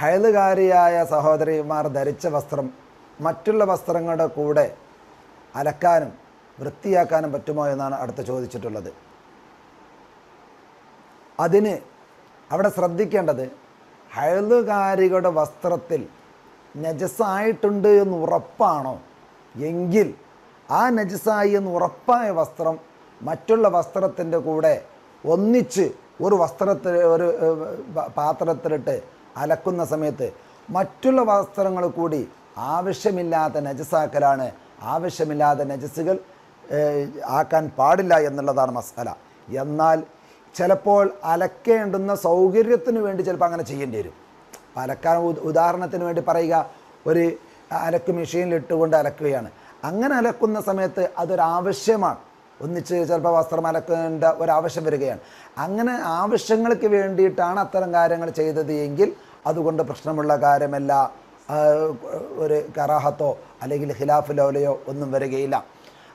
ഹയലുകാരിയായ സഹോദരിമാർ ധരിച്ച വസ്ത്രം മറ്റുള്ള വസ്ത്രങ്ങളുടെ കൂടെ അലക്കാനും വൃത്തിയാക്കാനും പറ്റുമോ എന്നാണ് അടുത്ത് ചോദിച്ചിട്ടുള്ളത്. അതിന് അവിടെ ശ്രദ്ധിക്കേണ്ടത് ഹയലുകാരികളുടെ വസ്ത്രത്തിൽ നജസായിട്ടുണ്ട് എന്ന് ഉറപ്പാണോ? എങ്കിൽ ആ നജസായി എന്ന് ഉറപ്പായ വസ്ത്രം മറ്റുള്ള വസ്ത്രത്തിന്റെ കൂടെ ഒന്നിച്ച് ഒരു വസ്ത്രത്തിൽ ഒരു പാത്രത്തിലിട്ട് അലക്കുന്ന സമയത്ത് മറ്റുള്ള വസ്ത്രങ്ങൾ കൂടി ആവശ്യമില്ലാത്ത നജസാക്കലാണ് ആവശ്യമില്ലാത്ത നജസുകൾ ആക്കാൻ പാടില്ല എന്നുള്ളതാണ് മസാല എന്നാൽ ചിലപ്പോൾ അലക്കേണ്ടുന്ന സൗകര്യത്തിന് വേണ്ടി ചിലപ്പോൾ അങ്ങനെ ചെയ്യേണ്ടി വരും. അപ്പം അലക്കാൻ ഉദാഹരണത്തിന് വേണ്ടി പറയുക ഒരു അലക്ക് മെഷീനിലിട്ടുകൊണ്ട് അലക്കുകയാണ്. അങ്ങനെ അലക്കുന്ന സമയത്ത് അതൊരാവശ്യമാണ്. ഒന്നിച്ച് ചിലപ്പോൾ വസ്ത്രം അലക്കേണ്ട ഒരാവശ്യം വരികയാണ്. അങ്ങനെ ആവശ്യങ്ങൾക്ക് വേണ്ടിയിട്ടാണ് അത്തരം കാര്യങ്ങൾ ചെയ്തത് എങ്കിൽ അതുകൊണ്ട് പ്രശ്നമുള്ള കാര്യമല്ല. ഒരു കറാഹത്തോ അല്ലെങ്കിൽ ഖിലാഫ് ലോലയോ ഒന്നും വരികയില്ല.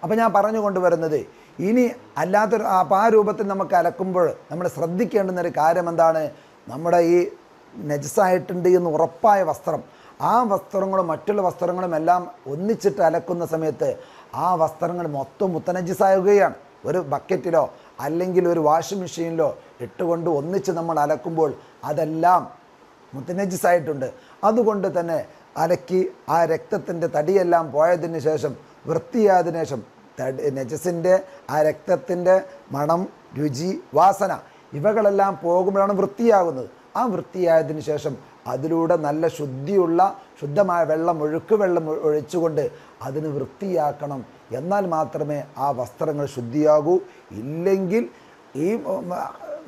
അപ്പോൾ ഞാൻ പറഞ്ഞു കൊണ്ടുവരുന്നത് ഇനി അല്ലാത്തൊരു അപ്പം ആ രൂപത്തിൽ നമുക്ക് അലക്കുമ്പോൾ നമ്മൾ ശ്രദ്ധിക്കേണ്ടുന്നൊരു കാര്യം എന്താണ്? നമ്മുടെ ഈ നജസായിട്ടുണ്ട് എന്ന് ഉറപ്പായ വസ്ത്രം. ആ വസ്ത്രങ്ങളും മറ്റുള്ള വസ്ത്രങ്ങളും എല്ലാം ഒന്നിച്ചിട്ട് അലക്കുന്ന സമയത്ത് ആ വസ്ത്രങ്ങൾ മൊത്തം മുത്തനജിസാവുകയാണ് ഒരു ബക്കറ്റിലോ അല്ലെങ്കിൽ ഒരു വാഷിംഗ് മെഷീനിലോ ഇട്ടുകൊണ്ട് ഒന്നിച്ച് നമ്മൾ അലക്കുമ്പോൾ അതെല്ലാം മുത്തനജിസായിട്ടുണ്ട് അതുകൊണ്ട് തന്നെ അലക്കി ആ രക്തത്തിന്റെ തടിയെല്ലാം പോയതിന് ശേഷം വൃത്തിയായതിനു ശേഷം തടി നജസിന്റെ ആ രക്തത്തിന്റെ മണം രുചി വാസന ഇവകളെല്ലാം പോകുമ്പോഴാണ് വൃത്തിയാകുന്നത്. ആ വൃത്തിയായതിനു ശേഷം അതിലൂടെ നല്ല ശുദ്ധിയുള്ള ശുദ്ധമായ വെള്ളം ഒഴുക്ക് വെള്ളം ഒഴിച്ചുകൊണ്ട് അതിന് വൃത്തിയാക്കണം. എന്നാൽ മാത്രമേ ആ വസ്ത്രങ്ങൾ ശുദ്ധിയാകൂ. ഇല്ലെങ്കിൽ ഈ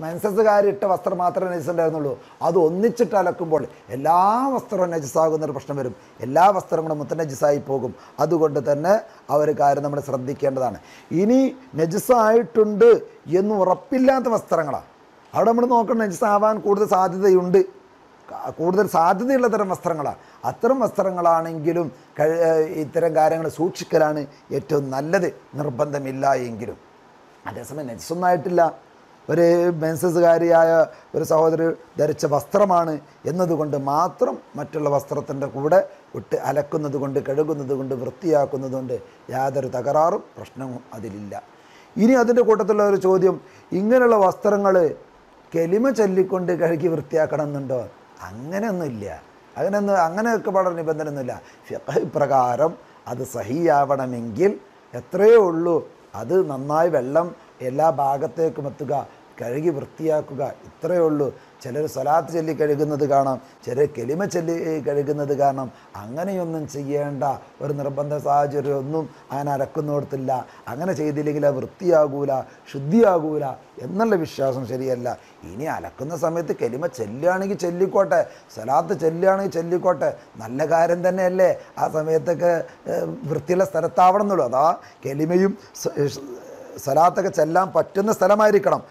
മെൻസസുകാരിട്ട വസ്ത്രം മാത്രമേ നജിസുണ്ടായിരുന്നുള്ളൂ. അത് ഒന്നിച്ചിട്ട് അലക്കുമ്പോൾ എല്ലാ വസ്ത്രവും നജസാകുന്ന പ്രശ്നം വരും. എല്ലാ വസ്ത്രങ്ങളും മൊത്തം നജസായി പോകും. അതുകൊണ്ട് തന്നെ ഒരു കാര്യം നമ്മൾ ശ്രദ്ധിക്കേണ്ടതാണ്. ഇനി നജിസായിട്ടുണ്ട് എന്ന് ഉറപ്പില്ലാത്ത വസ്ത്രങ്ങളാണ് അവിടെ നമ്മൾ നോക്കണം നജസാവാൻ കൂടുതൽ സാധ്യതയുണ്ട്. കൂടുതൽ സാധ്യതയുള്ള തരം വസ്ത്രങ്ങളാണ് അത്തരം വസ്ത്രങ്ങളാണെങ്കിലും ഇത്തരം കാര്യങ്ങൾ സൂക്ഷിക്കലാണ് ഏറ്റവും നല്ലത്. നിർബന്ധമില്ല എങ്കിലും. അതേസമയം നജസ്സൊന്നായിട്ടില്ല ഒരു മെൻസസുകാരിയായ ഒരു സഹോദരി ധരിച്ച വസ്ത്രമാണ് എന്നതുകൊണ്ട് മാത്രം മറ്റുള്ള വസ്ത്രത്തിന്റെ കൂടെ ഇട്ട് അലക്കുന്നത് കൊണ്ട് കഴുകുന്നത് കൊണ്ട് വൃത്തിയാക്കുന്നത് കൊണ്ട് യാതൊരു തകരാറും പ്രശ്നവും അതിലില്ല. ഇനി അതിന്റെ കൂട്ടത്തിലുള്ള ഒരു ചോദ്യം ഇങ്ങനെയുള്ള വസ്ത്രങ്ങൾ കെലിമ ചൊല്ലിക്കൊണ്ട് കഴുകി വൃത്തിയാക്കണം എന്നുണ്ടോ? അങ്ങനെയൊന്നുമില്ല. അങ്ങനെയൊന്നും അങ്ങനെയൊക്കെ വളരെ നിബന്ധനയൊന്നുമില്ല. ഫിഖ് പ്രകാരം അത് സഹിയാവണമെങ്കിൽ എത്രയേ ഉള്ളൂ. അത് നന്നായി വെള്ളം എല്ലാ ഭാഗത്തേക്കും എത്തുക. കഴുകി വൃത്തിയാക്കുക. ഇത്രയേ ഉള്ളൂ. ചിലർ സ്വലാത്ത് ചൊല്ലി കഴുകുന്നത് കാണാം. ചിലർ കെലിമ ചൊല്ലി കഴുകുന്നത് കാണാം. അങ്ങനെയൊന്നും ചെയ്യേണ്ട. ഒരു നിർബന്ധ സാഹചര്യമൊന്നും അങ്ങനെ അരക്കുന്നോടത്തില്ല അങ്ങനെ ചെയ്തില്ലെങ്കിൽ അത് വൃത്തിയാകൂല ശുദ്ധിയാകൂല എന്നുള്ള വിശ്വാസം ശരിയല്ല. ഇനി അലക്കുന്ന സമയത്ത് കെലിമ ചെല്ലുകയാണെങ്കിൽ ചെല്ലിക്കോട്ടെ. സ്വലാത്ത് ചെല്ലുകയാണെങ്കിൽ ചെല്ലിക്കോട്ടെ. നല്ല കാര്യം തന്നെയല്ലേ. ആ സമയത്തൊക്കെ വൃത്തിയുള്ള സ്ഥലത്താവണം എന്നുള്ളൂ. അതാ കെലിമയും സ- സ്ഥലത്തൊക്കെ ചെല്ലാൻ പറ്റുന്ന സ്ഥലമായിരിക്കണം.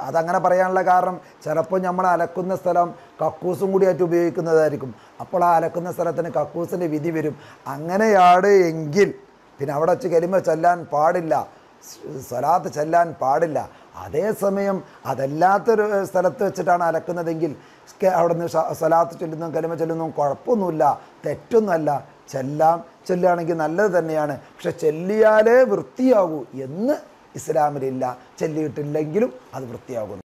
അതങ്ങനെ പറയാനുള്ള കാരണം ചിലപ്പോൾ നമ്മൾ അലക്കുന്ന സ്ഥലം കക്കൂസും കൂടിയായിട്ട് ഉപയോഗിക്കുന്നതായിരിക്കും. അപ്പോൾ ആ അലക്കുന്ന സ്ഥലത്തിന് കക്കൂസിന്റെ വിധി വരും. അങ്ങനെയാണ് എങ്കിൽ പിന്നെ അവിടെ വെച്ച് കലിമ ചെല്ലാൻ പാടില്ല. സ്വലാത്ത് ചെല്ലാൻ പാടില്ല. അതേസമയം അതല്ലാത്തൊരു സ്ഥലത്ത് വെച്ചിട്ടാണ് അലക്കുന്നതെങ്കിൽ അവിടെ ഷ- സ്വലാത്ത് ചൊല്ലുന്നതും കലിമ ചൊല്ലുന്നതും കുഴപ്പമൊന്നുമില്ല. തെറ്റൊന്നുമല്ല. ചെല്ലാം ചെല്ലുകയാണെങ്കിൽ നല്ലത് തന്നെയാണ്. പക്ഷെ ചെല്ലിയാലേ വൃത്തിയാകൂ എന്ന് ഇസ്ലാമിലില്ല. ചെല്ലിയിട്ടില്ലെങ്കിലും അത് വൃത്തിയാകുന്നു.